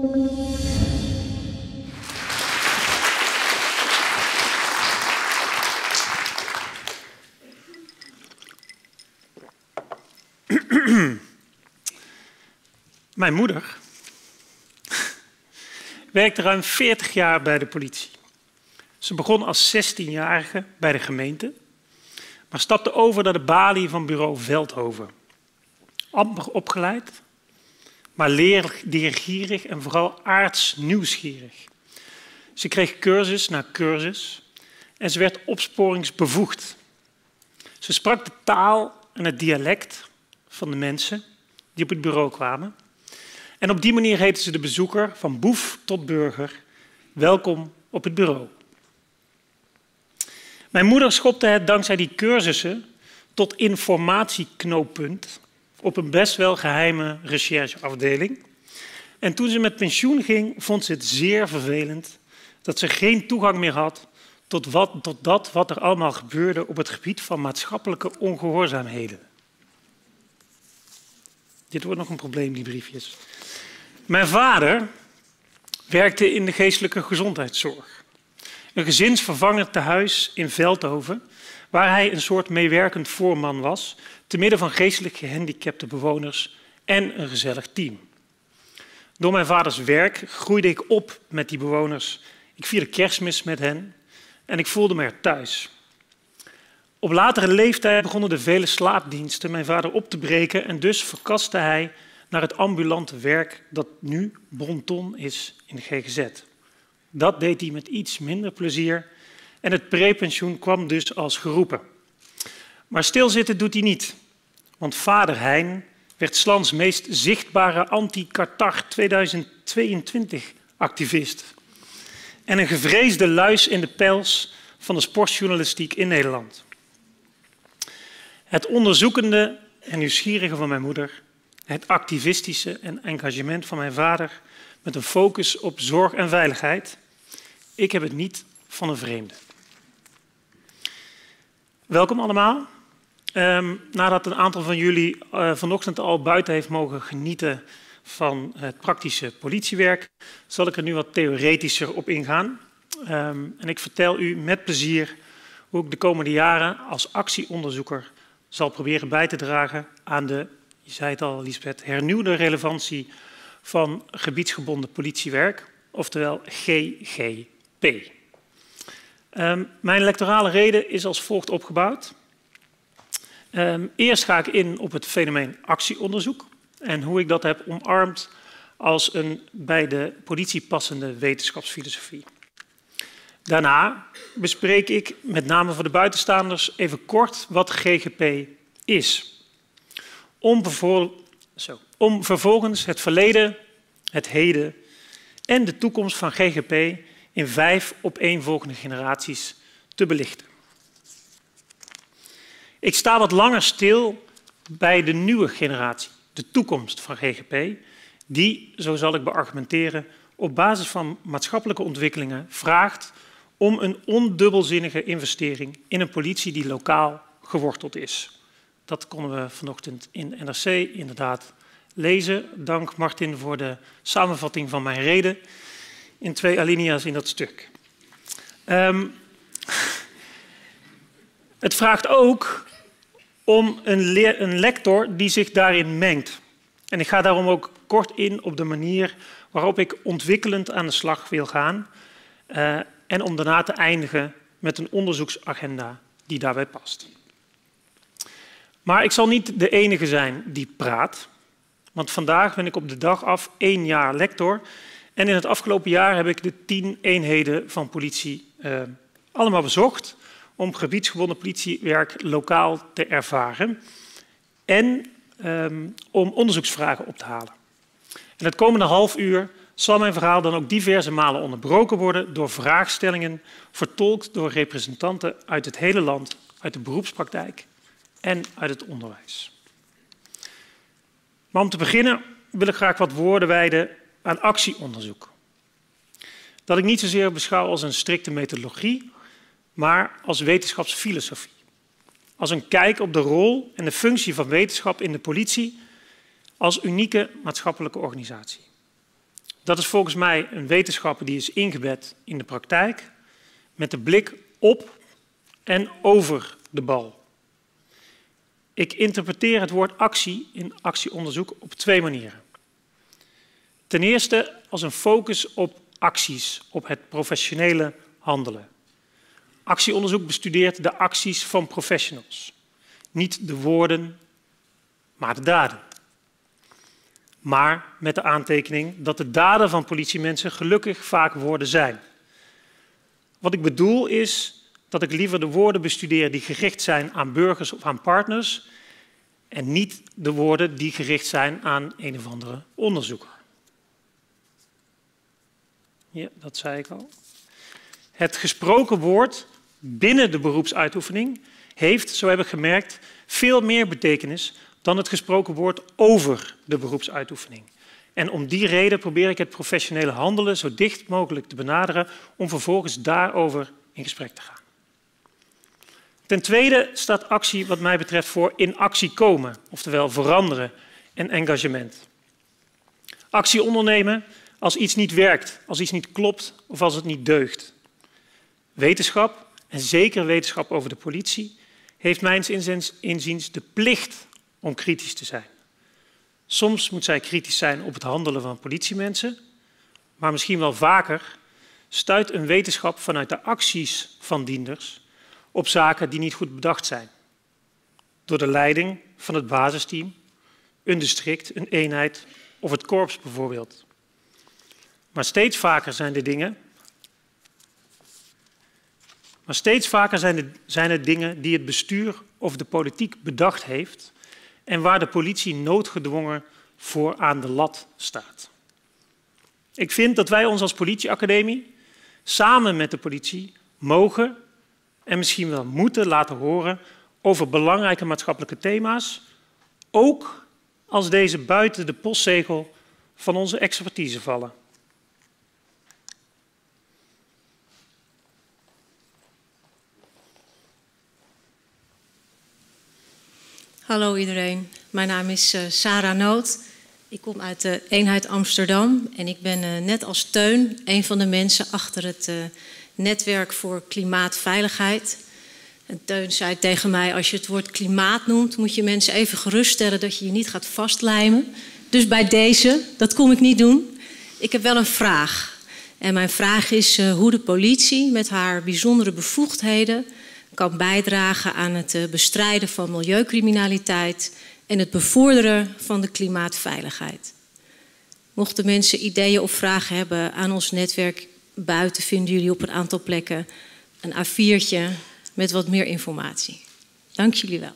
Mijn moeder werkte ruim 40 jaar bij de politie. Ze begon als 16-jarige bij de gemeente, maar stapte over naar de balie van bureau Veldhoven. Amper opgeleid, maar leergierig en vooral aardsnieuwsgierig. Ze kreeg cursus na cursus en ze werd opsporingsbevoegd. Ze sprak de taal en het dialect van de mensen die op het bureau kwamen. En op die manier heette ze de bezoeker van boef tot burger welkom op het bureau. Mijn moeder schopte het dankzij die cursussen tot informatieknooppunt op een best wel geheime rechercheafdeling. En toen ze met pensioen ging, vond ze het zeer vervelend dat ze geen toegang meer had tot, wat, tot dat wat er allemaal gebeurde op het gebied van maatschappelijke ongehoorzaamheden. Dit wordt nog een probleem, die briefjes. Mijn vader werkte in de geestelijke gezondheidszorg. Een gezinsvervanger tehuis in Veldhoven, waar hij een soort meewerkend voorman was, te midden van geestelijk gehandicapte bewoners en een gezellig team. Door mijn vaders werk groeide ik op met die bewoners. Ik vierde kerstmis met hen en ik voelde me er thuis. Op latere leeftijd begonnen de vele slaapdiensten mijn vader op te breken en dus verkaste hij naar het ambulante werk dat nu Bonton is in de GGZ. Dat deed hij met iets minder plezier en het prepensioen kwam dus als geroepen. Maar stilzitten doet hij niet, want vader Hein werd Slans meest zichtbare anti-Qatar 2022 activist. En een gevreesde luis in de pels van de sportjournalistiek in Nederland. Het onderzoekende en nieuwsgierige van mijn moeder, het activistische en engagement van mijn vader met een focus op zorg en veiligheid. Ik heb het niet van een vreemde. Welkom allemaal. Um, nadat een aantal van jullie uh, vanochtend al buiten heeft mogen genieten van het praktische politiewerk, zal ik er nu wat theoretischer op ingaan. Um, en ik vertel u met plezier hoe ik de komende jaren als actieonderzoeker zal proberen bij te dragen aan de, je zei het al Lisbeth, hernieuwde relevantie van gebiedsgebonden politiewerk, oftewel Um, ehm, mijn electorale reden is als volgt opgebouwd. Um, eerst ga ik in op het fenomeen actieonderzoek en hoe ik dat heb omarmd als een bij de politie passende wetenschapsfilosofie. Daarna bespreek ik met name voor de buitenstaanders even kort wat GGP is. Zo, om vervolgens het verleden, het heden en de toekomst van GGP in vijf opeenvolgende generaties te belichten. Ik sta wat langer stil bij de nieuwe generatie, de toekomst van GGP, die, zo zal ik beargumenteren, op basis van maatschappelijke ontwikkelingen vraagt om een ondubbelzinnige investering in een politie die lokaal geworteld is. Dat konden we vanochtend in NRC inderdaad lezen. Dank Martin voor de samenvatting van mijn reden in twee alinea's in dat stuk. Um, het vraagt ook om een, een lector die zich daarin mengt. En ik ga daarom ook kort in op de manier waarop ik ontwikkelend aan de slag wil gaan. Uh, en om daarna te eindigen met een onderzoeksagenda die daarbij past. Maar ik zal niet de enige zijn die praat, want vandaag ben ik op de dag af één jaar lector en in het afgelopen jaar heb ik de tien eenheden van politie eh, allemaal bezocht om gebiedsgebonden politiewerk lokaal te ervaren en um, om onderzoeksvragen op te halen. En het komende half uur zal mijn verhaal dan ook diverse malen onderbroken worden door vraagstellingen vertolkt door representanten uit het hele land, uit de beroepspraktijk en uit het onderwijs. Maar om te beginnen wil ik graag wat woorden wijden aan actieonderzoek. Dat ik niet zozeer beschouw als een strikte methodologie, maar als wetenschapsfilosofie. Als een kijk op de rol en de functie van wetenschap in de politie als unieke maatschappelijke organisatie. Dat is volgens mij een wetenschap die is ingebed in de praktijk met de blik op en over de bal. Ik interpreteer het woord actie in actieonderzoek op twee manieren. Ten eerste als een focus op acties, op het professionele handelen. Actieonderzoek bestudeert de acties van professionals. Niet de woorden, maar de daden. Maar met de aantekening dat de daden van politiemensen gelukkig vaak woorden zijn. Wat ik bedoel is dat ik liever de woorden bestudeer die gericht zijn aan burgers of aan partners en niet de woorden die gericht zijn aan een of andere onderzoeker. Ja, dat zei ik al. Het gesproken woord binnen de beroepsuitoefening heeft, zo heb ik gemerkt, veel meer betekenis dan het gesproken woord over de beroepsuitoefening. En om die reden probeer ik het professionele handelen zo dicht mogelijk te benaderen om vervolgens daarover in gesprek te gaan. Ten tweede staat actie wat mij betreft voor in actie komen, oftewel veranderen en engagement. Actie ondernemen als iets niet werkt, als iets niet klopt of als het niet deugt. Wetenschap, en zeker wetenschap over de politie, heeft mijns inziens de plicht om kritisch te zijn. Soms moet zij kritisch zijn op het handelen van politiemensen, maar misschien wel vaker stuit een wetenschap vanuit de acties van dienders op zaken die niet goed bedacht zijn. Door de leiding van het basisteam, een district, een eenheid of het korps bijvoorbeeld. Maar steeds vaker zijn de dingen. Maar steeds vaker zijn, de, zijn dingen die het bestuur of de politiek bedacht heeft en waar de politie noodgedwongen voor aan de lat staat. Ik vind dat wij ons als politieacademie samen met de politie mogen en misschien wel moeten laten horen over belangrijke maatschappelijke thema's, ook als deze buiten de postzegel van onze expertise vallen. Hallo iedereen, mijn naam is uh, Sarah Noot. Ik kom uit de eenheid Amsterdam en ik ben uh, net als Teun een van de mensen achter het uh, netwerk voor klimaatveiligheid. Teun zei tegen mij, als je het woord klimaat noemt, moet je mensen even geruststellen dat je je niet gaat vastlijmen. Dus bij deze, dat kom ik niet doen. Ik heb wel een vraag. En mijn vraag is hoe de politie met haar bijzondere bevoegdheden kan bijdragen aan het eh, bestrijden van milieucriminaliteit en het bevorderen van de klimaatveiligheid. Mochten mensen ideeën of vragen hebben aan ons netwerk buiten, vinden jullie op een aantal plekken een A4'tje met wat meer informatie. Dank jullie wel.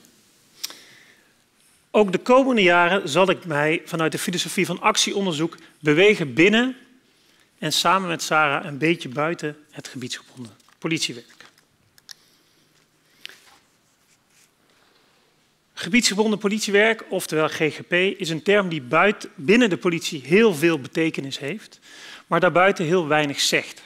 Ook de komende jaren zal ik mij vanuit de filosofie van actieonderzoek bewegen binnen en samen met Sarah een beetje buiten het gebiedsgebonden politiewerk. Gebiedsgebonden politiewerk, oftewel GGP, is een term die binnen de politie heel veel betekenis heeft, maar daarbuiten heel weinig zegt.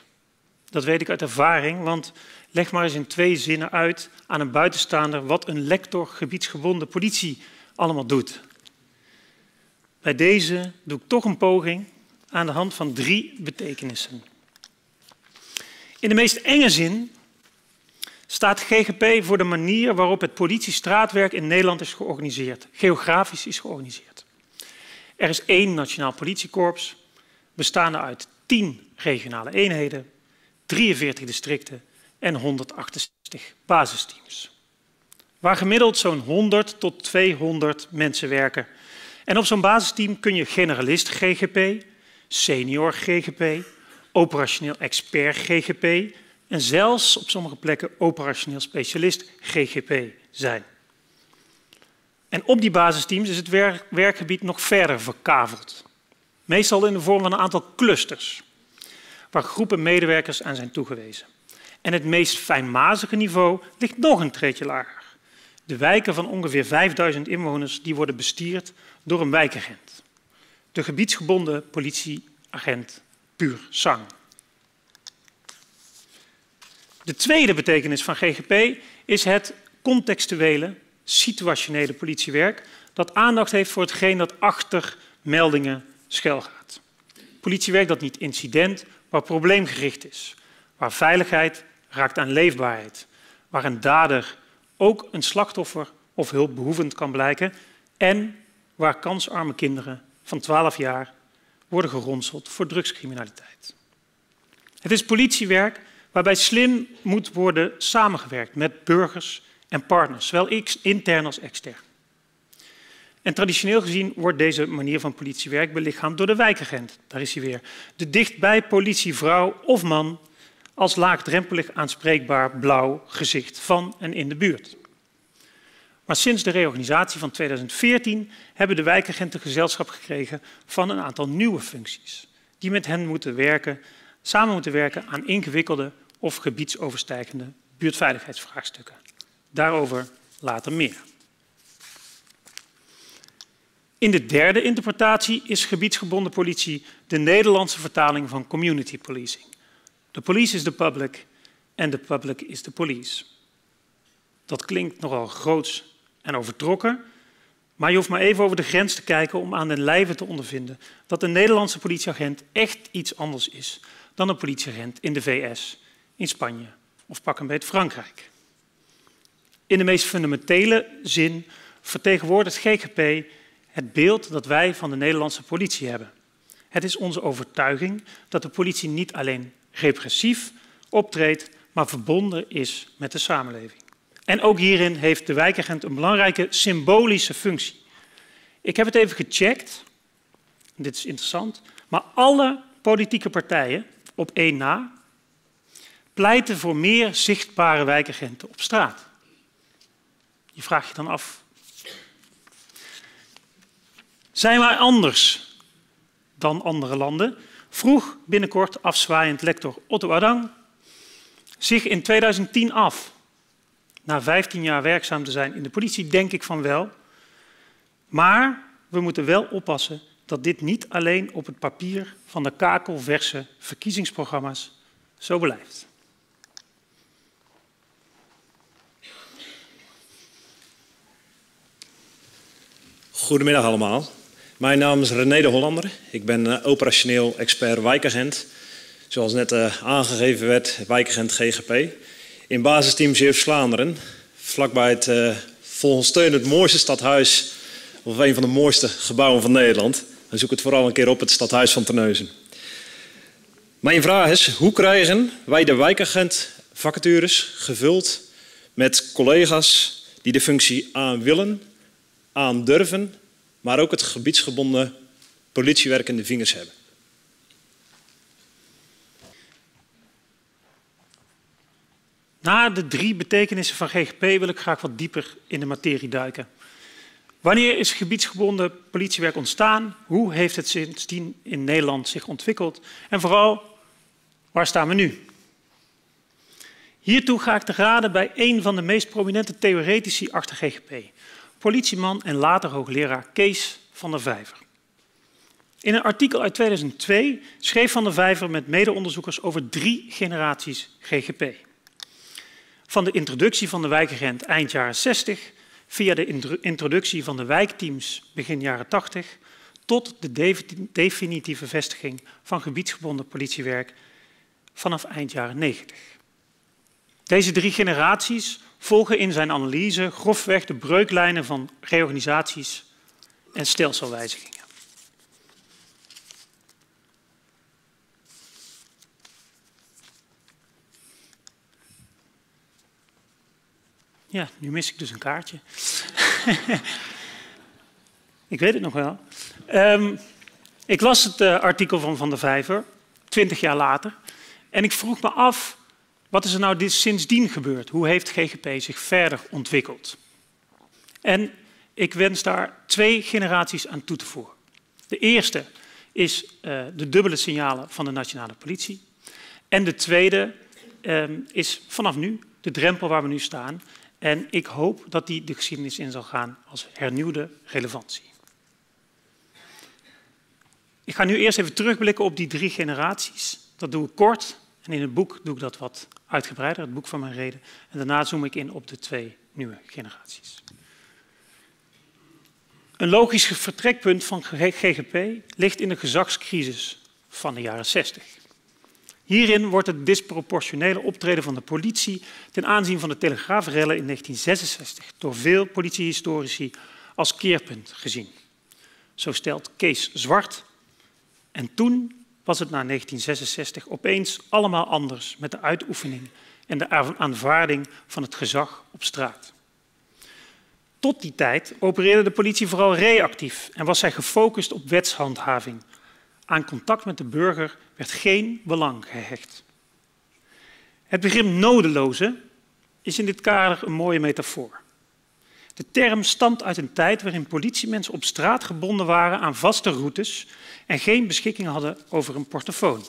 Dat weet ik uit ervaring, want leg maar eens in twee zinnen uit aan een buitenstaander wat een lector gebiedsgebonden politie allemaal doet. Bij deze doe ik toch een poging aan de hand van drie betekenissen. In de meest enge zin staat GGP voor de manier waarop het politiestraatwerk in Nederland is georganiseerd, geografisch is georganiseerd. Er is één nationaal politiekorps, bestaande uit 10 regionale eenheden, 43 districten en 168 basisteams. Waar gemiddeld zo'n 100 tot 200 mensen werken. En op zo'n basisteam kun je generalist GGP, senior GGP, operationeel expert GGP en zelfs op sommige plekken operationeel specialist GGP zijn. En op die basisteams is het werkgebied nog verder verkaveld. Meestal in de vorm van een aantal clusters, waar groepen medewerkers aan zijn toegewezen. En het meest fijnmazige niveau ligt nog een treetje lager. De wijken van ongeveer 5000 inwoners die worden bestierd door een wijkagent. De gebiedsgebonden politieagent puur sang. De tweede betekenis van GGP is het contextuele, situationele politiewerk dat aandacht heeft voor hetgeen dat achter meldingen schuilgaat. Politiewerk dat niet incident, maar probleemgericht is. Waar veiligheid raakt aan leefbaarheid. Waar een dader ook een slachtoffer of hulpbehoevend kan blijken. En waar kansarme kinderen van 12 jaar worden geronseld voor drugscriminaliteit. Het is politiewerk waarbij slim moet worden samengewerkt met burgers en partners, zowel intern als extern. En traditioneel gezien wordt deze manier van politiewerk belichaamd door de wijkagent. Daar is hij weer. De dichtbij politievrouw of man als laagdrempelig aanspreekbaar blauw gezicht van en in de buurt. Maar sinds de reorganisatie van 2014 hebben de wijkagenten gezelschap gekregen van een aantal nieuwe functies. Die met hen moeten werken, samen moeten werken aan ingewikkelde of gebiedsoverstijgende buurtveiligheidsvraagstukken. Daarover later meer. In de derde interpretatie is gebiedsgebonden politie de Nederlandse vertaling van community policing. The police is the public and the public is the police. Dat klinkt nogal groots en overtrokken, maar je hoeft maar even over de grens te kijken om aan den lijve te ondervinden dat een Nederlandse politieagent echt iets anders is dan een politieagent in de VS, in Spanje of pak een beet Frankrijk. In de meest fundamentele zin vertegenwoordigt GGP het beeld dat wij van de Nederlandse politie hebben. Het is onze overtuiging dat de politie niet alleen repressief optreedt, maar verbonden is met de samenleving. En ook hierin heeft de wijkagent een belangrijke symbolische functie. Ik heb het even gecheckt, dit is interessant, maar alle politieke partijen op één na pleiten voor meer zichtbare wijkagenten op straat. Je vraagt je dan af, zijn wij anders dan andere landen? Vroeg binnenkort afzwaaiend lector Otto Adang zich in 2010 af. Na 15 jaar werkzaam te zijn in de politie, denk ik van wel. Maar we moeten wel oppassen dat dit niet alleen op het papier van de kakelverse verkiezingsprogramma's zo blijft. Goedemiddag allemaal. Mijn naam is René de Hollander. Ik ben uh, operationeel expert wijkagent. Zoals net uh, aangegeven werd, wijkagent GGP. In basisteam Zeeuws-Vlaanderen. Vlakbij het uh, volgens steun het mooiste stadhuis. Of een van de mooiste gebouwen van Nederland. Dan zoek het vooral een keer op het stadhuis van Terneuzen. Mijn vraag is, hoe krijgen wij de wijkagent vacatures gevuld met collega's die de functie aan willen, aan durven maar ook het gebiedsgebonden politiewerk in de vingers hebben. Na de drie betekenissen van GGP wil ik graag wat dieper in de materie duiken. Wanneer is gebiedsgebonden politiewerk ontstaan? Hoe heeft het sindsdien in Nederland zich ontwikkeld? En vooral, waar staan we nu? Hiertoe ga ik te raden bij een van de meest prominente theoretici achter GGP, politieman en later hoogleraar Kees van der Vijver. In een artikel uit 2002 schreef Van der Vijver met medeonderzoekers over drie generaties GGP. Van de introductie van de wijkagent eind jaren 60, via de introductie van de wijkteams begin jaren 80, tot de definitieve vestiging van gebiedsgebonden politiewerk vanaf eind jaren 90. Deze drie generaties volgen in zijn analyse grofweg de breuklijnen van reorganisaties en stelselwijzigingen. Ja, nu mis ik dus een kaartje. ik weet het nog wel. Um, ik las het uh, artikel van Van der Vijver, twintig jaar later. En ik vroeg me af, wat is er nou dit sindsdien gebeurd? Hoe heeft GGP zich verder ontwikkeld? En ik wens daar twee generaties aan toe te voegen. De eerste is uh, de dubbele signalen van de nationale politie. En de tweede um, is vanaf nu de drempel waar we nu staan. En ik hoop dat die de geschiedenis in zal gaan als hernieuwde relevantie. Ik ga nu eerst even terugblikken op die drie generaties. Dat doe ik kort en in het boek doe ik dat wat uitgebreider, het boek van mijn reden. En daarna zoom ik in op de twee nieuwe generaties. Een logisch vertrekpunt van GGP ligt in de gezagscrisis van de jaren 60. Hierin wordt het disproportionele optreden van de politie ten aanzien van de telegraafrellen in 1966 door veel politiehistorici als keerpunt gezien. Zo stelt Kees Zwart. En toen was het na 1966 opeens allemaal anders met de uitoefening en de aanvaarding van het gezag op straat. Tot die tijd opereerde de politie vooral reactief en was zij gefocust op wetshandhaving. Aan contact met de burger werd geen belang gehecht. Het begrip nodeloze is in dit kader een mooie metafoor. De term stamt uit een tijd waarin politiemensen op straat gebonden waren aan vaste routes en geen beschikking hadden over een portofoon.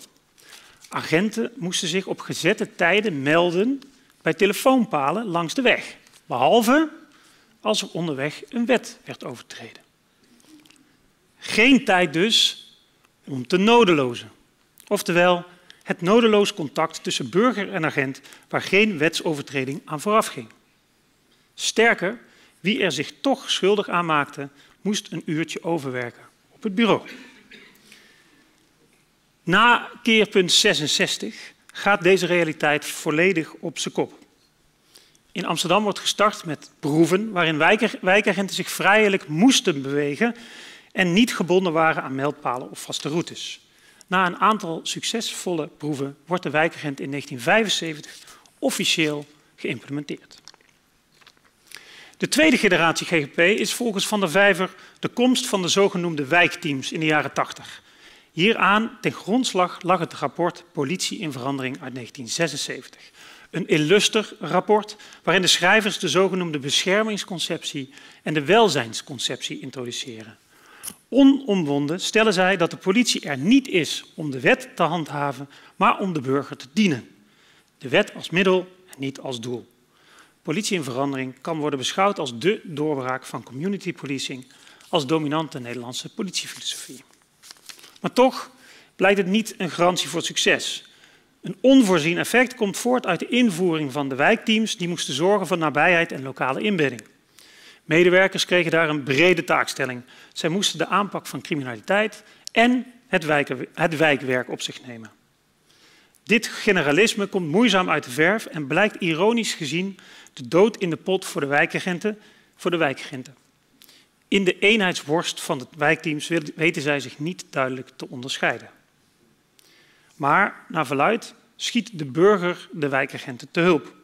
Agenten moesten zich op gezette tijden melden bij telefoonpalen langs de weg, behalve als er onderweg een wet werd overtreden. Geen tijd dus om te nodelozen. Oftewel, het nodeloos contact tussen burger en agent waar geen wetsovertreding aan vooraf ging. Sterker, wie er zich toch schuldig aan maakte, moest een uurtje overwerken op het bureau. Na keerpunt 66 gaat deze realiteit volledig op zijn kop. In Amsterdam wordt gestart met proeven waarin wijkagenten zich vrijelijk moesten bewegen en niet gebonden waren aan meldpalen of vaste routes. Na een aantal succesvolle proeven wordt de wijkagent in 1975 officieel geïmplementeerd. De tweede generatie GGP is volgens Van der Vijver de komst van de zogenoemde wijkteams in de jaren 80. Hieraan ten grondslag lag het rapport Politie in Verandering uit 1976. Een illuster rapport waarin de schrijvers de zogenoemde beschermingsconceptie en de welzijnsconceptie introduceren. Onomwonden stellen zij dat de politie er niet is om de wet te handhaven, maar om de burger te dienen. De wet als middel en niet als doel. Politie in verandering kan worden beschouwd als de doorbraak van community policing als dominante Nederlandse politiefilosofie. Maar toch blijkt het niet een garantie voor succes. Een onvoorzien effect komt voort uit de invoering van de wijkteams die moesten zorgen voor nabijheid en lokale inbedding. Medewerkers kregen daar een brede taakstelling. Zij moesten de aanpak van criminaliteit en het, het wijkwerk op zich nemen. Dit generalisme komt moeizaam uit de verf en blijkt ironisch gezien de dood in de pot voor de wijkagenten. Voor de wijkagenten. In de eenheidsworst van de wijkteams weten zij zich niet duidelijk te onderscheiden. Maar naar verluid schiet de burger de wijkagenten te hulp.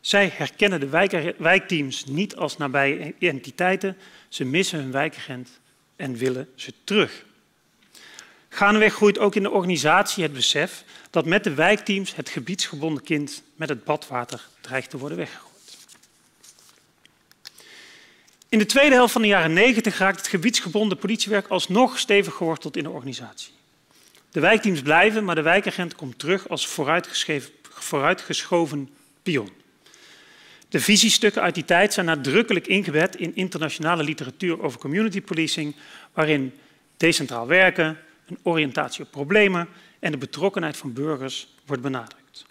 Zij herkennen de wijkteams niet als nabije entiteiten, ze missen hun wijkagent en willen ze terug. Gaandeweg groeit ook in de organisatie het besef dat met de wijkteams het gebiedsgebonden kind met het badwater dreigt te worden weggegooid. In de tweede helft van de jaren 90 raakt het gebiedsgebonden politiewerk alsnog stevig geworteld in de organisatie. De wijkteams blijven, maar de wijkagent komt terug als vooruitgeschoven pion. De visiestukken uit die tijd zijn nadrukkelijk ingebed in internationale literatuur over community policing, waarin decentraal werken, een oriëntatie op problemen en de betrokkenheid van burgers wordt benadrukt.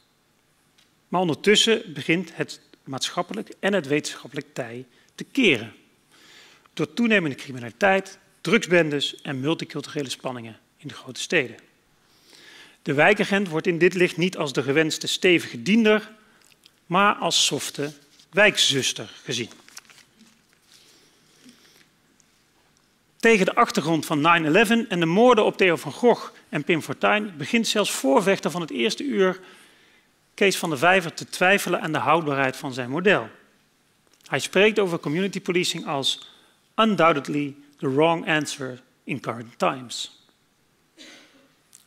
Maar ondertussen begint het maatschappelijk en het wetenschappelijk tij te keren. Door toenemende criminaliteit, drugsbendes en multiculturele spanningen in de grote steden. De wijkagent wordt in dit licht niet als de gewenste stevige diender, maar als softe wijkzuster gezien. Tegen de achtergrond van 9-11 en de moorden op Theo van Gogh en Pim Fortuyn begint zelfs voorvechter van het eerste uur Kees van der Vijver te twijfelen aan de houdbaarheid van zijn model. Hij spreekt over community policing als undoubtedly the wrong answer in current times.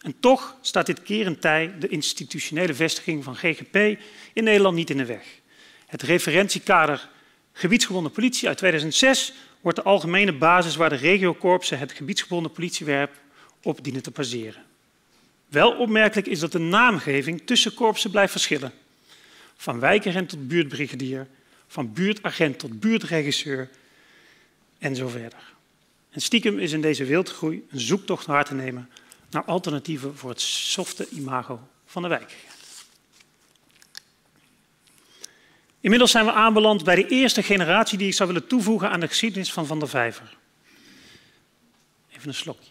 En toch staat dit keer en tij de institutionele vestiging van GGP in Nederland niet in de weg. Het referentiekader gebiedsgebonden politie uit 2006 wordt de algemene basis waar de regiokorpsen het gebiedsgebonden politiewerk op dienen te baseren. Wel opmerkelijk is dat de naamgeving tussen korpsen blijft verschillen. Van wijkagent tot buurtbrigadier, van buurtagent tot buurtregisseur en zo verder. En stiekem is in deze wildgroei een zoektocht naar te nemen naar alternatieven voor het softe imago van de wijk. Inmiddels zijn we aanbeland bij de eerste generatie die ik zou willen toevoegen aan de geschiedenis van Van der Vijver. Even een slokje.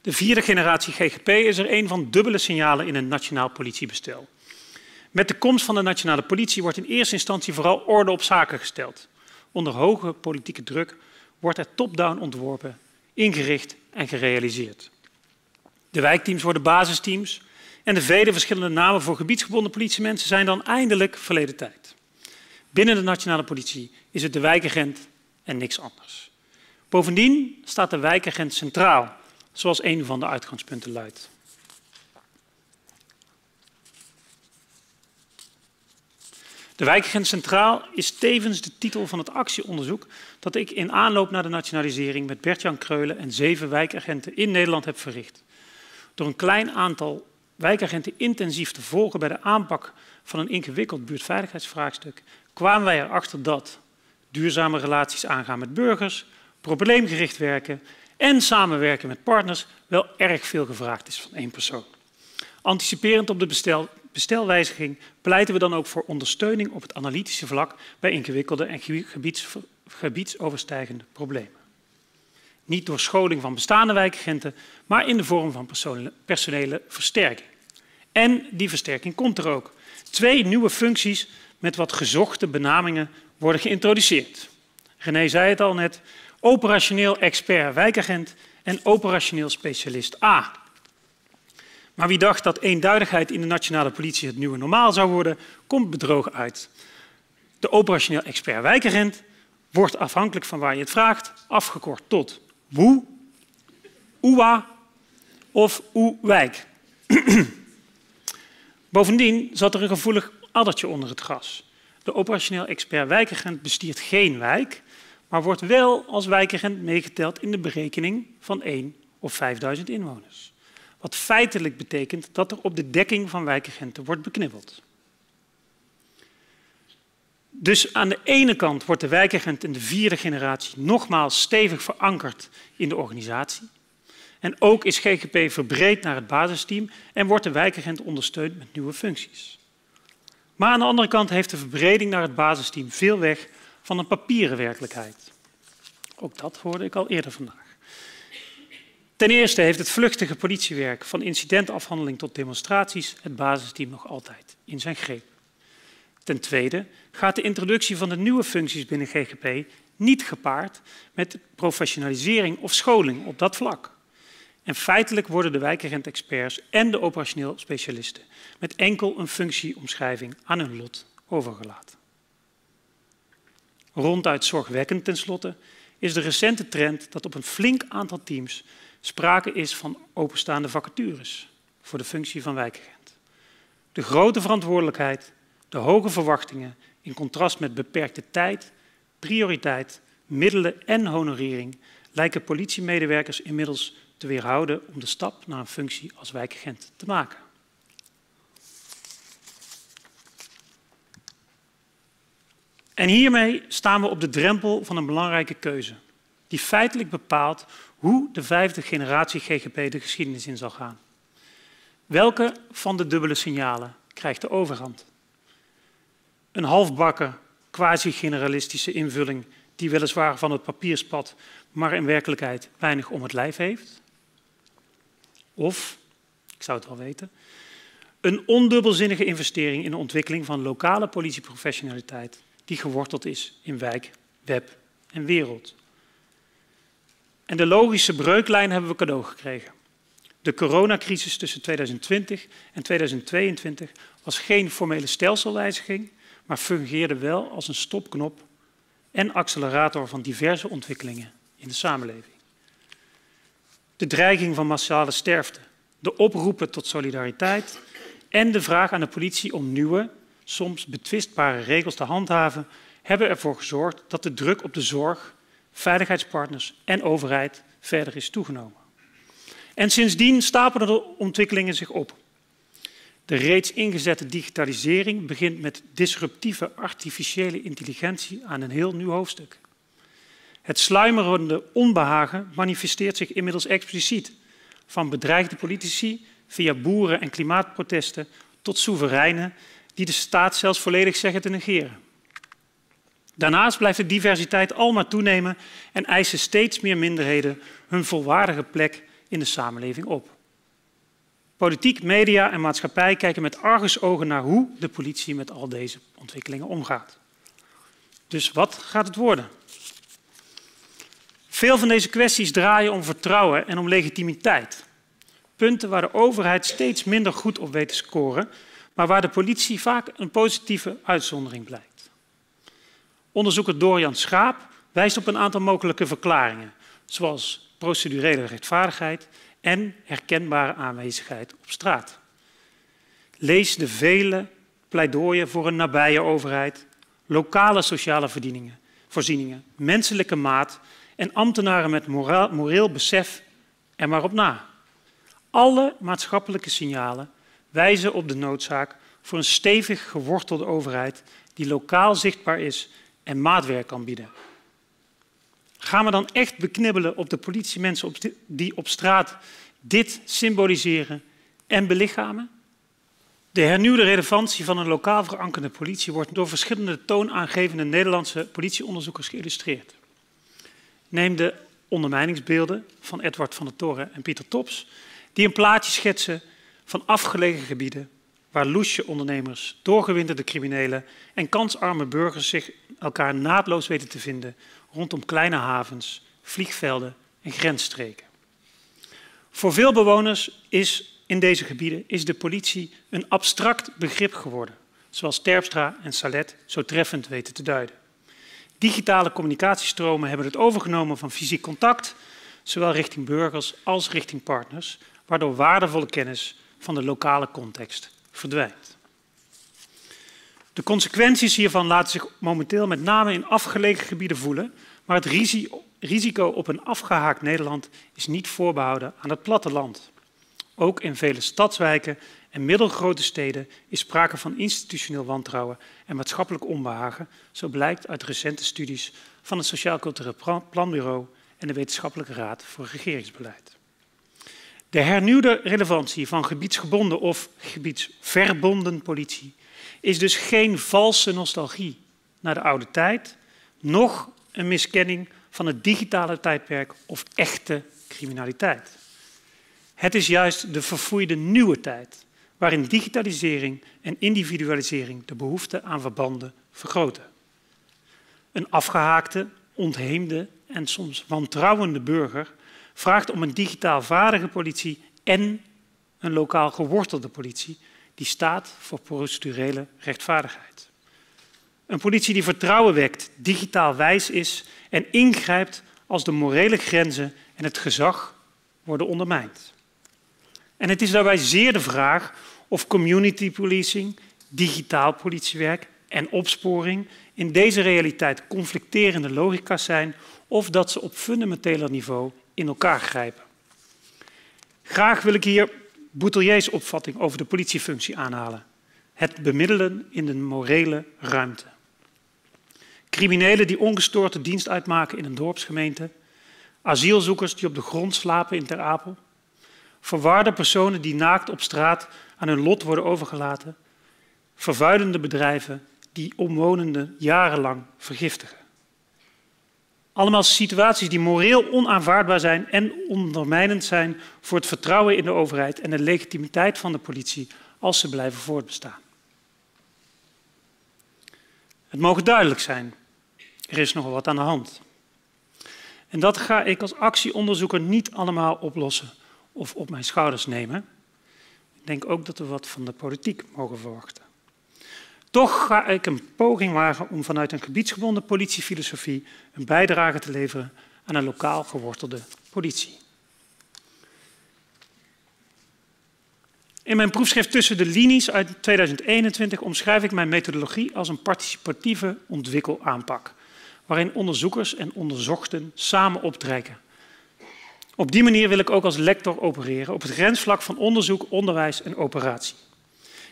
De vierde generatie GGP is er een van dubbele signalen in een nationaal politiebestel. Met de komst van de nationale politie wordt in eerste instantie vooral orde op zaken gesteld. Onder hoge politieke druk wordt er top-down ontworpen, ingericht en gerealiseerd. De wijkteams worden basisteams en de vele verschillende namen voor gebiedsgebonden politiemensen zijn dan eindelijk verleden tijd. Binnen de nationale politie is het de wijkagent en niks anders. Bovendien staat de wijkagent centraal, zoals een van de uitgangspunten luidt. De wijkagent Centraal is tevens de titel van het actieonderzoek dat ik in aanloop naar de nationalisering met Bert-Jan Kreulen en zeven wijkagenten in Nederland heb verricht. Door een klein aantal wijkagenten intensief te volgen bij de aanpak van een ingewikkeld buurtveiligheidsvraagstuk, kwamen wij erachter dat duurzame relaties aangaan met burgers, probleemgericht werken en samenwerken met partners wel erg veel gevraagd is van één persoon. Anticiperend op de bestel, bestelwijziging pleiten we dan ook voor ondersteuning op het analytische vlak bij ingewikkelde en gebieds, gebiedsoverstijgende problemen. Niet door scholing van bestaande wijkagenten, maar in de vorm van personele versterking. En die versterking komt er ook. Twee nieuwe functies met wat gezochte benamingen worden geïntroduceerd. René zei het al net, operationeel expert wijkagent en operationeel specialist A. Maar wie dacht dat eenduidigheid in de nationale politie het nieuwe normaal zou worden, komt bedrogen uit. De operationeel expert wijkagent wordt afhankelijk van waar je het vraagt afgekort tot WOE, OEA of OE-wijk. Bovendien zat er een gevoelig addertje onder het gras. De operationeel expert wijkagent bestiert geen wijk, maar wordt wel als wijkagent meegeteld in de berekening van 1 of 5000 inwoners. Wat feitelijk betekent dat er op de dekking van wijkagenten wordt beknibbeld. Dus aan de ene kant wordt de wijkagent in de vierde generatie nogmaals stevig verankerd in de organisatie. En ook is GGP verbreed naar het basisteam en wordt de wijkagent ondersteund met nieuwe functies. Maar aan de andere kant heeft de verbreding naar het basisteam veel weg van een papieren werkelijkheid. Ook dat hoorde ik al eerder vandaag. Ten eerste heeft het vluchtige politiewerk van incidentafhandeling tot demonstraties het basisteam nog altijd in zijn greep. Ten tweede gaat de introductie van de nieuwe functies binnen GGP niet gepaard met professionalisering of scholing op dat vlak. En feitelijk worden de wijkagent-experts en de operationeel specialisten met enkel een functieomschrijving aan hun lot overgelaten. Ronduit zorgwekkend tenslotte is de recente trend dat op een flink aantal teams sprake is van openstaande vacatures voor de functie van wijkagent. De grote verantwoordelijkheid, de hoge verwachtingen in contrast met beperkte tijd, prioriteit, middelen en honorering lijken politiemedewerkers inmiddels te weerhouden om de stap naar een functie als wijkagent te maken. En hiermee staan we op de drempel van een belangrijke keuze, die feitelijk bepaalt hoe de vijfde generatie GGP de geschiedenis in zal gaan. Welke van de dubbele signalen krijgt de overhand? Een halfbakken, quasi-generalistische invulling die weliswaar van het papier spat, maar in werkelijkheid weinig om het lijf heeft? Of, ik zou het wel weten, een ondubbelzinnige investering in de ontwikkeling van lokale politieprofessionaliteit die geworteld is in wijk, web en wereld. En de logische breuklijn hebben we cadeau gekregen. De coronacrisis tussen 2020 en 2022 was geen formele stelselwijziging, maar fungeerde wel als een stopknop en accelerator van diverse ontwikkelingen in de samenleving. De dreiging van massale sterfte, de oproepen tot solidariteit en de vraag aan de politie om nieuwe, soms betwistbare regels te handhaven, hebben ervoor gezorgd dat de druk op de zorg, veiligheidspartners en overheid verder is toegenomen. En sindsdien stapelen de ontwikkelingen zich op. De reeds ingezette digitalisering begint met disruptieve artificiële intelligentie aan een heel nieuw hoofdstuk. Het sluimerende onbehagen manifesteert zich inmiddels expliciet, van bedreigde politici via boeren- en klimaatprotesten tot soevereinen die de staat zelfs volledig zeggen te negeren. Daarnaast blijft de diversiteit almaar toenemen en eisen steeds meer minderheden hun volwaardige plek in de samenleving op. Politiek, media en maatschappij kijken met argusogen naar hoe de politie met al deze ontwikkelingen omgaat. Dus wat gaat het worden? Veel van deze kwesties draaien om vertrouwen en om legitimiteit. Punten waar de overheid steeds minder goed op weet te scoren, maar waar de politie vaak een positieve uitzondering blijkt. Onderzoeker Dorian Schaap wijst op een aantal mogelijke verklaringen, zoals procedurele rechtvaardigheid en herkenbare aanwezigheid op straat. Lees de vele pleidooien voor een nabije overheid, lokale sociale voorzieningen, menselijke maat en ambtenaren met moraal, moreel besef er maar op na. Alle maatschappelijke signalen wijzen op de noodzaak voor een stevig gewortelde overheid die lokaal zichtbaar is en maatwerk kan bieden. Gaan we dan echt beknibbelen op de politiemensen die op straat dit symboliseren en belichamen? De hernieuwde relevantie van een lokaal verankerde politie wordt door verschillende toonaangevende Nederlandse politieonderzoekers geïllustreerd. Neem de ondermijningsbeelden van Edward van der Toren en Pieter Tops, die een plaatje schetsen van afgelegen gebieden waar loesje ondernemers, doorgewinterde criminelen en kansarme burgers zich elkaar naadloos weten te vinden rondom kleine havens, vliegvelden en grensstreken. Voor veel bewoners is in deze gebieden is de politie een abstract begrip geworden, zoals Terpstra en Salet zo treffend weten te duiden. Digitale communicatiestromen hebben het overgenomen van fysiek contact, zowel richting burgers als richting partners, waardoor waardevolle kennis van de lokale context verdwijnt. De consequenties hiervan laten zich momenteel met name in afgelegen gebieden voelen, maar het risico op een afgehaakt Nederland is niet voorbehouden aan het platteland. Ook in vele stadswijken en middelgrote steden is sprake van institutioneel wantrouwen en maatschappelijk onbehagen, zo blijkt uit recente studies van het Sociaal Cultureel Planbureau en de Wetenschappelijke Raad voor Regeringsbeleid. De hernieuwde relevantie van gebiedsgebonden of gebiedsverbonden politie is dus geen valse nostalgie naar de oude tijd, noch een miskenning van het digitale tijdperk of echte criminaliteit. Het is juist de verfoeide nieuwe tijd, waarin digitalisering en individualisering de behoefte aan verbanden vergroten. Een afgehaakte, ontheemde en soms wantrouwende burger vraagt om een digitaal vaardige politie en een lokaal gewortelde politie die staat voor procedurele rechtvaardigheid. Een politie die vertrouwen wekt, digitaal wijs is en ingrijpt als de morele grenzen en het gezag worden ondermijnd. En het is daarbij zeer de vraag of community policing, digitaal politiewerk en opsporing in deze realiteit conflicterende logica's zijn of dat ze op fundamenteler niveau in elkaar grijpen. Graag wil ik hier Boutelier's opvatting over de politiefunctie aanhalen. Het bemiddelen in de morele ruimte. Criminelen die ongestoord dienst uitmaken in een dorpsgemeente. Asielzoekers die op de grond slapen in Ter Apel. Verwarde personen die naakt op straat aan hun lot worden overgelaten. Vervuilende bedrijven die omwonenden jarenlang vergiftigen. Allemaal situaties die moreel onaanvaardbaar zijn en ondermijnend zijn voor het vertrouwen in de overheid en de legitimiteit van de politie als ze blijven voortbestaan. Het mogen duidelijk zijn, er is nogal wat aan de hand. En dat ga ik als actieonderzoeker niet allemaal oplossen of op mijn schouders nemen. Ik denk ook dat we wat van de politiek mogen verwachten. Toch ga ik een poging wagen om vanuit een gebiedsgebonden politiefilosofie een bijdrage te leveren aan een lokaal gewortelde politie. In mijn proefschrift Tussen de Linies uit 2021 omschrijf ik mijn methodologie als een participatieve ontwikkelaanpak, waarin onderzoekers en onderzochten samen optrekken. Op die manier wil ik ook als lector opereren op het grensvlak van onderzoek, onderwijs en operatie.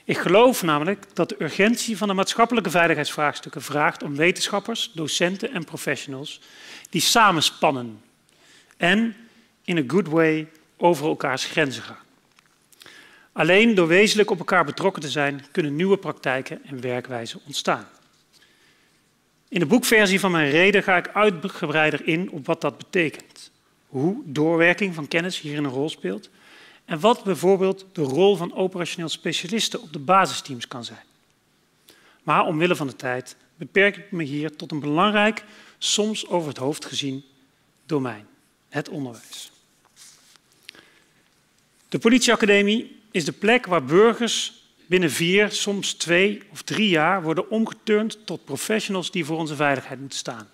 Ik geloof namelijk dat de urgentie van de maatschappelijke veiligheidsvraagstukken vraagt om wetenschappers, docenten en professionals die samenspannen en in a good way over elkaars grenzen gaan. Alleen door wezenlijk op elkaar betrokken te zijn, kunnen nieuwe praktijken en werkwijzen ontstaan. In de boekversie van mijn reden ga ik uitgebreider in op wat dat betekent. Hoe doorwerking van kennis hierin een rol speelt. En wat bijvoorbeeld de rol van operationeel specialisten op de basisteams kan zijn. Maar omwille van de tijd beperk ik me hier tot een belangrijk, soms over het hoofd gezien domein: het onderwijs. De politieacademie is de plek waar burgers binnen vier, soms twee of drie jaar worden omgeturnd tot professionals die voor onze veiligheid moeten staan.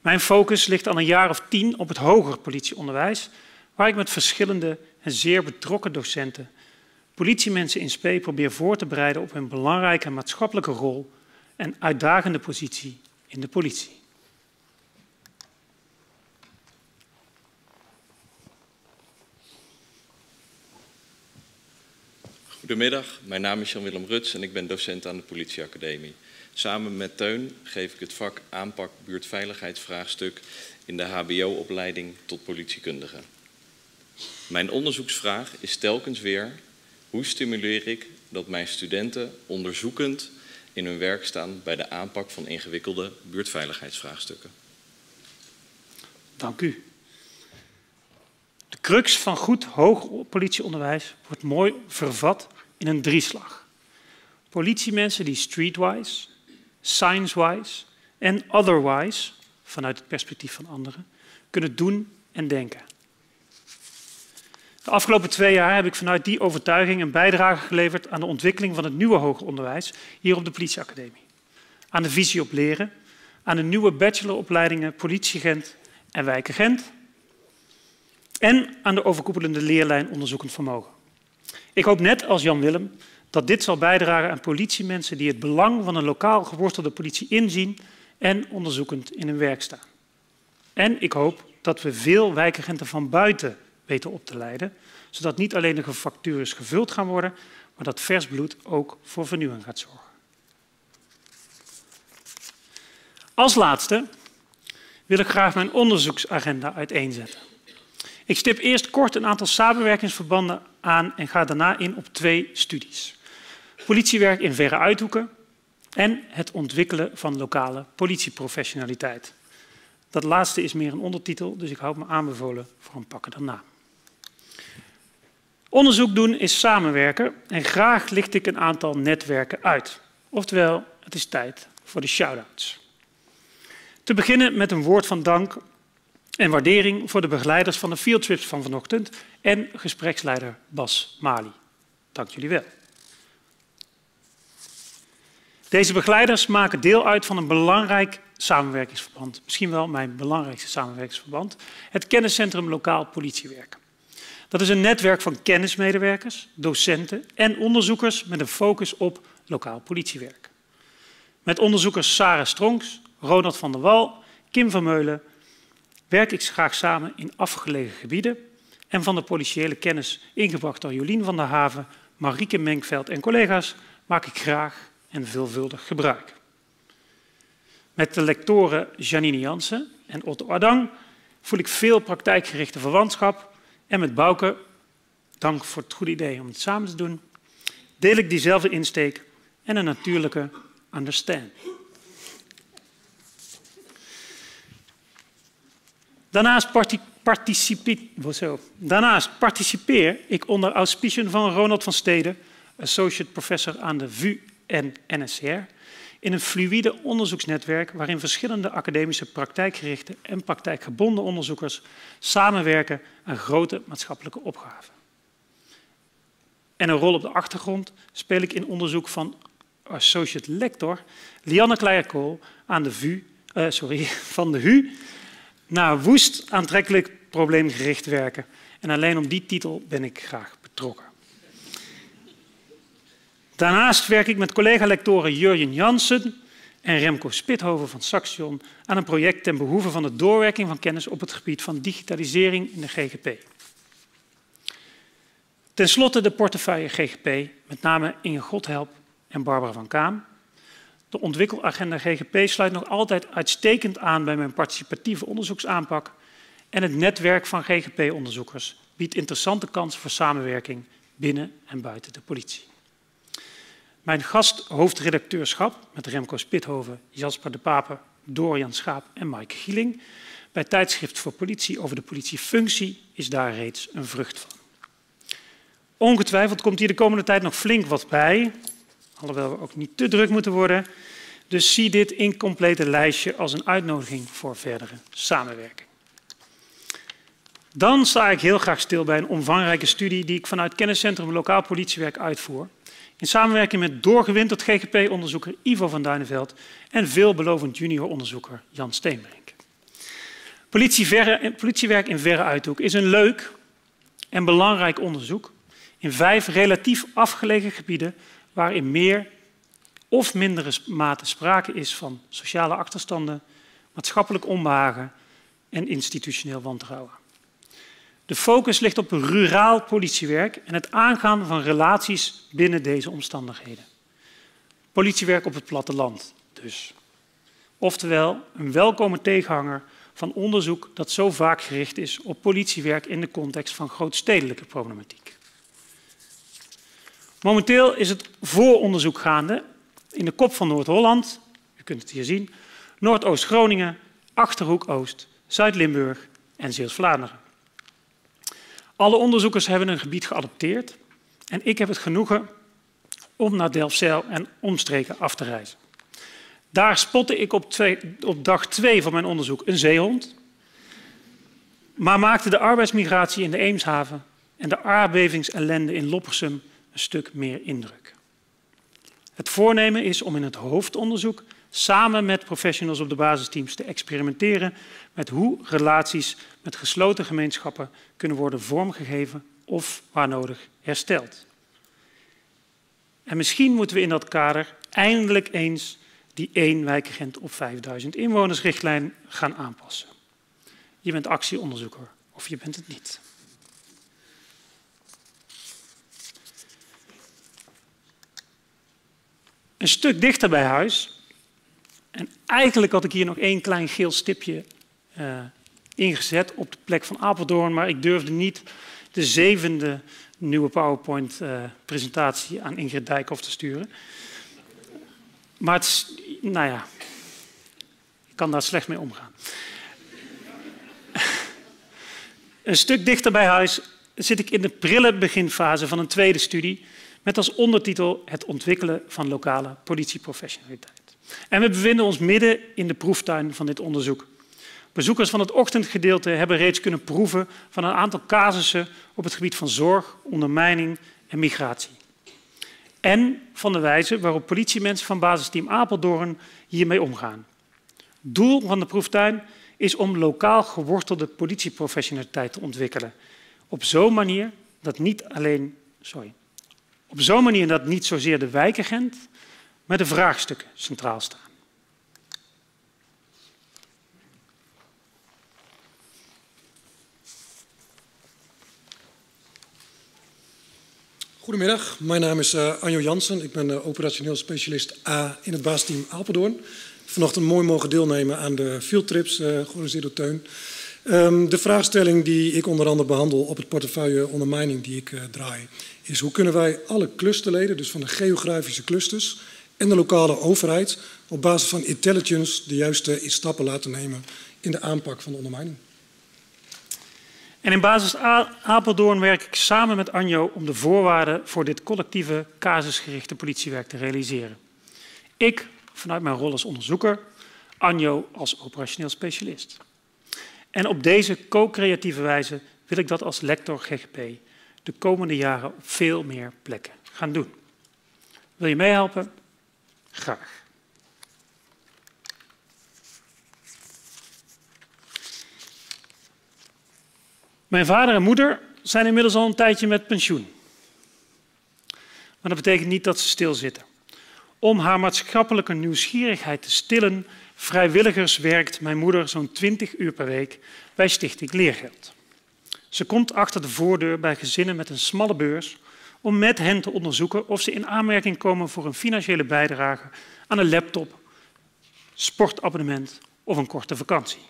Mijn focus ligt al een jaar of tien op het hoger politieonderwijs, waar ik met verschillende en zeer betrokken docenten politiemensen in spe probeer voor te bereiden op hun belangrijke maatschappelijke rol en uitdagende positie in de politie. Goedemiddag, mijn naam is Jan-Willem Ruts en ik ben docent aan de politieacademie. Samen met Teun geef ik het vak aanpak buurtveiligheidsvraagstuk in de hbo-opleiding tot politiekundige. Mijn onderzoeksvraag is telkens weer, hoe stimuleer ik dat mijn studenten onderzoekend in hun werk staan bij de aanpak van ingewikkelde buurtveiligheidsvraagstukken? Dank u. De crux van goed hoger politieonderwijs wordt mooi vervat in een drieslag. Politiemensen die streetwise, science-wise en otherwise, vanuit het perspectief van anderen, kunnen doen en denken. De afgelopen twee jaar heb ik vanuit die overtuiging een bijdrage geleverd aan de ontwikkeling van het nieuwe hoger onderwijs hier op de politieacademie. Aan de visie op leren, aan de nieuwe bacheloropleidingen politieagent en wijkagent en aan de overkoepelende leerlijn onderzoekend vermogen. Ik hoop net als Jan Willem dat dit zal bijdragen aan politiemensen die het belang van een lokaal gewortelde politie inzien en onderzoekend in hun werk staan. En ik hoop dat we veel wijkagenten van buiten weten op te leiden, zodat niet alleen de vacatures gevuld gaan worden, maar dat vers bloed ook voor vernieuwing gaat zorgen. Als laatste wil ik graag mijn onderzoeksagenda uiteenzetten. Ik stip eerst kort een aantal samenwerkingsverbanden aan en ga daarna in op twee studies. Politiewerk in verre uithoeken en het ontwikkelen van lokale politieprofessionaliteit. Dat laatste is meer een ondertitel, dus ik houd me aanbevolen voor een pakken daarna. Onderzoek doen is samenwerken en graag licht ik een aantal netwerken uit. Oftewel, het is tijd voor de shout-outs. Te beginnen met een woord van dank en waardering voor de begeleiders van de fieldtrips van vanochtend en gespreksleider Bas Mali. Dank jullie wel. Deze begeleiders maken deel uit van een belangrijk samenwerkingsverband, misschien wel mijn belangrijkste samenwerkingsverband, het kenniscentrum Lokaal Politiewerk. Dat is een netwerk van kennismedewerkers, docenten en onderzoekers met een focus op lokaal politiewerk. Met onderzoekers Sarah Stronks, Ronald van der Wal, Kim van Meulen werk ik graag samen in afgelegen gebieden en van de politiële kennis ingebracht door Jolien van der Haven, Marieke Menkveld en collega's maak ik graag en veelvuldig gebruik. Met de lectoren Janine Jansen en Otto Adang voel ik veel praktijkgerichte verwantschap en met Bouke, dank voor het goede idee om het samen te doen, deel ik diezelfde insteek en een natuurlijke understand. Daarnaast, participeer, Daarnaast participeer ik onder auspiciën van Ronald van Steden, associate professor aan de VU en NSCR, in een fluïde onderzoeksnetwerk waarin verschillende academische praktijkgerichte en praktijkgebonden onderzoekers samenwerken aan grote maatschappelijke opgaven. En een rol op de achtergrond speel ik in onderzoek van associate lector Lianne Kleijer-Kool aan de VU, uh, sorry, van de HU naar woest aantrekkelijk probleemgericht werken. En alleen om die titel ben ik graag betrokken. Daarnaast werk ik met collega-lectoren Jurjen Jansen en Remco Spithoven van Saxion aan een project ten behoeve van de doorwerking van kennis op het gebied van digitalisering in de GGP. Ten slotte de portefeuille GGP, met name Inge Godhelp en Barbara van Kaam. De ontwikkelagenda GGP sluit nog altijd uitstekend aan bij mijn participatieve onderzoeksaanpak en het netwerk van GGP-onderzoekers biedt interessante kansen voor samenwerking binnen en buiten de politie. Mijn gasthoofdredacteurschap met Remco Spithoven, Jasper de Pape, Dorian Schaap en Mike Gieling bij tijdschrift voor politie over de politiefunctie is daar reeds een vrucht van. Ongetwijfeld komt hier de komende tijd nog flink wat bij, alhoewel we ook niet te druk moeten worden. Dus zie dit incomplete lijstje als een uitnodiging voor verdere samenwerking. Dan sta ik heel graag stil bij een omvangrijke studie die ik vanuit Kenniscentrum Lokaal Politiewerk uitvoer. In samenwerking met doorgewinterd GGP-onderzoeker Ivo van Duineveld en veelbelovend junior-onderzoeker Jan Steenbrink. Politiewerk in verre uithoek is een leuk en belangrijk onderzoek in vijf relatief afgelegen gebieden waarin meer of mindere mate sprake is van sociale achterstanden, maatschappelijk onbehagen en institutioneel wantrouwen. De focus ligt op ruraal politiewerk en het aangaan van relaties binnen deze omstandigheden. Politiewerk op het platteland dus. Oftewel een welkome tegenhanger van onderzoek dat zo vaak gericht is op politiewerk in de context van grootstedelijke problematiek. Momenteel is het vooronderzoek gaande in de kop van Noord-Holland, u kunt het hier zien, Noordoost-Groningen, Achterhoek Oost, Zuid-Limburg en Zeeuws-Vlaanderen. Alle onderzoekers hebben een gebied geadopteerd en ik heb het genoegen om naar Delfzijl en omstreken af te reizen. Daar spotte ik op, twee, op dag twee van mijn onderzoek een zeehond, maar maakte de arbeidsmigratie in de Eemshaven en de aardbevingsellende in Loppersum een stuk meer indruk. Het voornemen is om in het hoofdonderzoek samen met professionals op de basisteams te experimenteren met hoe relaties met gesloten gemeenschappen kunnen worden vormgegeven of, waar nodig, hersteld. En misschien moeten we in dat kader eindelijk eens die één wijkagent op 5000 inwonersrichtlijn gaan aanpassen. Je bent actieonderzoeker of je bent het niet. Een stuk dichter bij huis. En eigenlijk had ik hier nog één klein geel stipje uh, ingezet op de plek van Apeldoorn, maar ik durfde niet de zevende nieuwe PowerPoint-presentatie aan Ingrid Dijkhoff te sturen. Maar het nou ja, ik kan daar slecht mee omgaan. Een stuk dichter bij huis zit ik in de prille beginfase van een tweede studie met als ondertitel het ontwikkelen van lokale politieprofessionaliteit. En we bevinden ons midden in de proeftuin van dit onderzoek. Bezoekers van het ochtendgedeelte hebben reeds kunnen proeven van een aantal casussen op het gebied van zorg, ondermijning en migratie. En van de wijze waarop politiemensen van basisteam Apeldoorn hiermee omgaan. Doel van de proeftuin is om lokaal gewortelde politieprofessionaliteit te ontwikkelen. Op zo'n manier dat niet alleen, sorry, op zo'n manier dat niet zozeer de wijkagent, maar de vraagstukken centraal staan. Goedemiddag, mijn naam is uh, Anjo Jansen. Ik ben uh, operationeel specialist A in het baasteam Apeldoorn. Vanochtend mooi mogen deelnemen aan de fieldtrips, uh, georganiseerd door Teun. Um, de vraagstelling die ik onder andere behandel op het portefeuille ondermijning die ik draai, is hoe kunnen wij alle clusterleden, dus van de geografische clusters en de lokale overheid, op basis van intelligence de juiste stappen laten nemen in de aanpak van de ondermijning. En in basis Apeldoorn werk ik samen met Anjo om de voorwaarden voor dit collectieve casusgerichte politiewerk te realiseren. Ik vanuit mijn rol als onderzoeker, Anjo als operationeel specialist. En op deze co-creatieve wijze wil ik dat als lector GGP de komende jaren op veel meer plekken gaan doen. Wil je meehelpen? Graag. Mijn vader en moeder zijn inmiddels al een tijdje met pensioen. Maar dat betekent niet dat ze stilzitten. Om haar maatschappelijke nieuwsgierigheid te stillen, vrijwilligers werkt mijn moeder zo'n 20 uur per week bij Stichting Leergeld. Ze komt achter de voordeur bij gezinnen met een smalle beurs om met hen te onderzoeken of ze in aanmerking komen voor een financiële bijdrage aan een laptop, sportabonnement of een korte vakantie.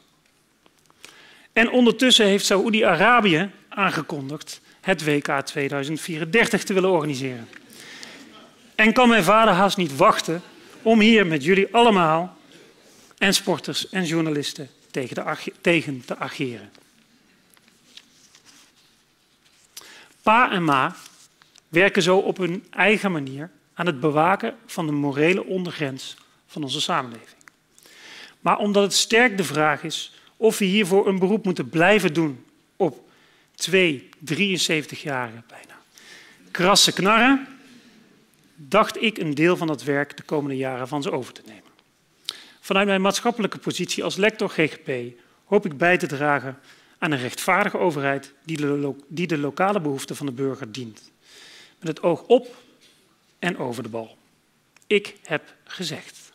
En ondertussen heeft Saoedi-Arabië aangekondigd het WK 2034 te willen organiseren. En kan mijn vader haast niet wachten om hier met jullie allemaal en sporters en journalisten tegen, de, tegen te ageren. Pa en ma werken zo op hun eigen manier aan het bewaken van de morele ondergrens van onze samenleving. Maar omdat het sterk de vraag is of we hiervoor een beroep moeten blijven doen op twee 73-jarigen bijna krasse knarren, dacht ik een deel van dat werk de komende jaren van ze over te nemen. Vanuit mijn maatschappelijke positie als lector GGP hoop ik bij te dragen aan een rechtvaardige overheid die die de lokale behoeften van de burger dient. Met het oog op en over de bal. Ik heb gezegd.